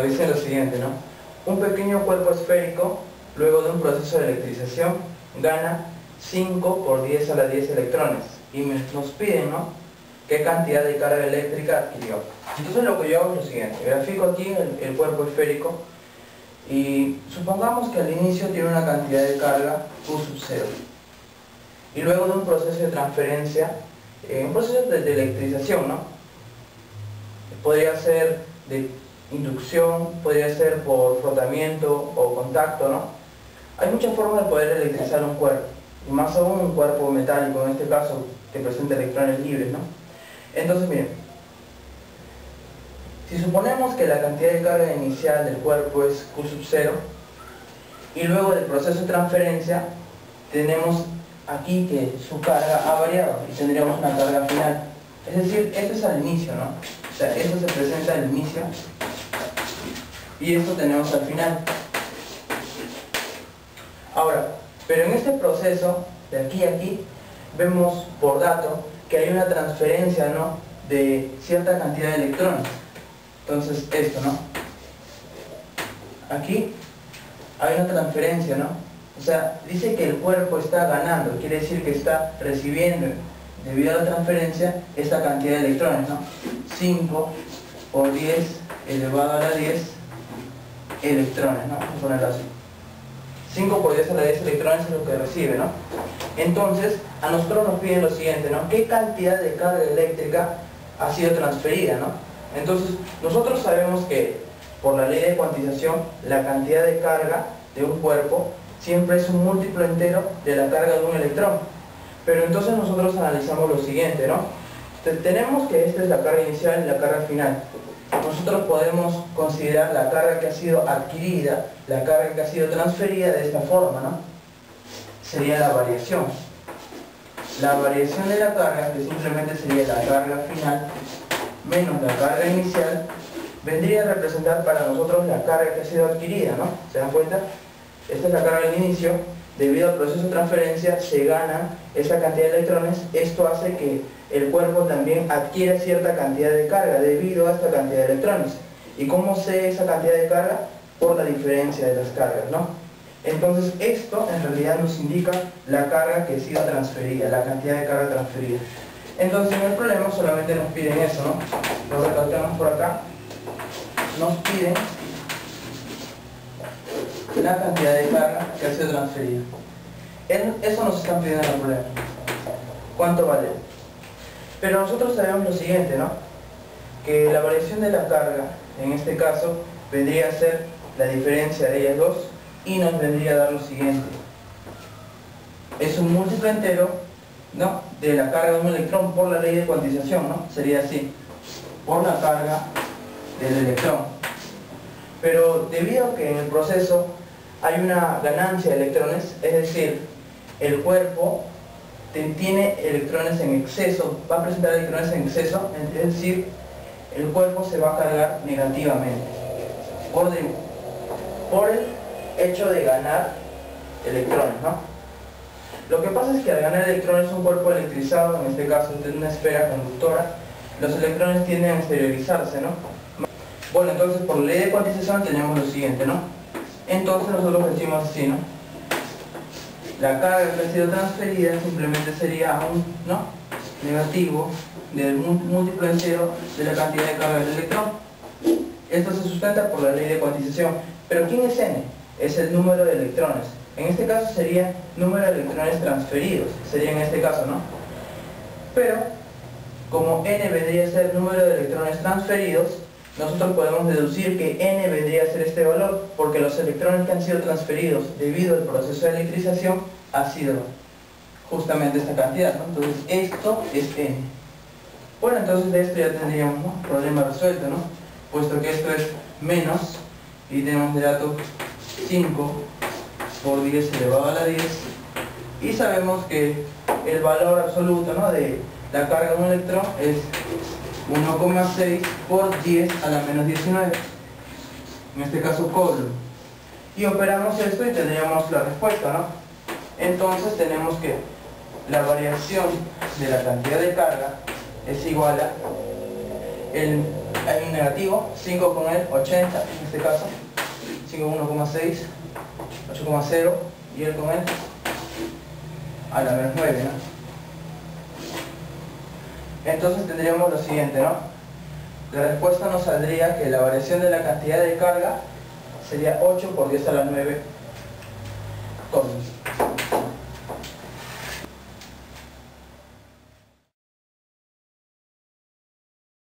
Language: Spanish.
nos dice lo siguiente, ¿no? Un pequeño cuerpo esférico, luego de un proceso de electrización, gana 5 por 10 a la 10 electrones. Y nos piden, ¿no? ¿Qué cantidad de carga eléctrica adquirió? Entonces lo que yo hago es lo siguiente. Grafico aquí el, cuerpo esférico y supongamos que al inicio tiene una cantidad de carga Q sub 0. Y luego de un proceso de transferencia, eh, un proceso de, de electrización, ¿no? Podría ser de inducción, podría ser por frotamiento o contacto, ¿no? Hay muchas formas de poder electrizar un cuerpo, y más aún un cuerpo metálico, en este caso, que presenta electrones libres, ¿no? Entonces, miren, si suponemos que la cantidad de carga inicial del cuerpo es Q sub 0, y luego del proceso de transferencia, tenemos aquí que su carga ha variado y tendríamos una carga final. Es decir, esto es al inicio, ¿no? O sea, esto se presenta al inicio y esto tenemos al final. Ahora, pero en este proceso, de aquí a aquí, vemos por dato que hay una transferencia ¿no? de cierta cantidad de electrones. Entonces, esto, ¿no? Aquí hay una transferencia, ¿no? O sea, dice que el cuerpo está ganando, quiere decir que está recibiendo, debido a la transferencia, esta cantidad de electrones, ¿no? 5 por 10 elevado a la 10 electrones, ¿no? Ponerlo así. 5 por 10 a la 10 electrones es lo que recibe, ¿no? Entonces, a nosotros nos piden lo siguiente, ¿no? ¿Qué cantidad de carga eléctrica ha sido transferida, ¿no? Entonces, nosotros sabemos que por la ley de cuantización, la cantidad de carga de un cuerpo siempre es un múltiplo entero de la carga de un electrón. Pero entonces nosotros analizamos lo siguiente, ¿no? Tenemos que esta es la carga inicial y la carga final nosotros podemos considerar la carga que ha sido adquirida, la carga que ha sido transferida de esta forma, ¿no? Sería la variación. La variación de la carga, que simplemente sería la carga final, menos la carga inicial, vendría a representar para nosotros la carga que ha sido adquirida, ¿no? ¿Se dan cuenta? Esta es la carga del inicio, debido al proceso de transferencia se gana esa cantidad de electrones, esto hace que el cuerpo también adquiere cierta cantidad de carga debido a esta cantidad de electrones. ¿Y cómo sé esa cantidad de carga? Por la diferencia de las cargas, ¿no? Entonces esto en realidad nos indica la carga que ha sido transferida, la cantidad de carga transferida. Entonces en el problema solamente nos piden eso, ¿no? Lo recalcamos por acá. Nos piden la cantidad de carga que ha sido transferida. Eso nos están pidiendo en el problema. ¿Cuánto vale? Pero nosotros sabemos lo siguiente, ¿no? Que la variación de la carga, en este caso, vendría a ser la diferencia de ellas dos y nos vendría a dar lo siguiente. Es un múltiplo entero, ¿no? De la carga de un electrón por la ley de cuantización, ¿no? Sería así. Por la carga del electrón. Pero debido a que en el proceso hay una ganancia de electrones, es decir, el cuerpo tiene electrones en exceso, va a presentar electrones en exceso, es decir, el cuerpo se va a cargar negativamente por, por el hecho de ganar electrones, ¿no? Lo que pasa es que al ganar electrones un cuerpo electrizado, en este caso de una esfera conductora, los electrones tienden a exteriorizarse, ¿no? Bueno, entonces por ley de cuantización tenemos lo siguiente, ¿no? Entonces nosotros decimos así, ¿no? La carga que ha sido transferida simplemente sería un ¿no? negativo del múltiplo entero de la cantidad de carga del electrón. Esto se sustenta por la ley de cuantización. ¿Pero quién es n? Es el número de electrones. En este caso sería número de electrones transferidos, sería en este caso, ¿no? Pero, como n vendría a ser número de electrones transferidos, nosotros podemos deducir que n vendría a ser este valor porque los electrones que han sido transferidos debido al proceso de electrización ha sido justamente esta cantidad. Entonces esto es n. Bueno, entonces de esto ya tendríamos un problema resuelto, ¿no? Puesto que esto es menos y tenemos de dato 5 por 10 elevado a la 10 y sabemos que el valor absoluto ¿no? de la carga de un electrón es 1,6 por 10 a la menos 19 en este caso coulomb y operamos esto y tendríamos la respuesta ¿no? entonces tenemos que la variación de la cantidad de carga es igual a el un negativo, 5 con el 80 en este caso, 5 con 1,6, 8,0 y el con el a la menos 9, ¿no? Entonces tendríamos lo siguiente, ¿no? La respuesta nos saldría que la variación de la cantidad de carga sería 8 por 10 a la 9 tonos.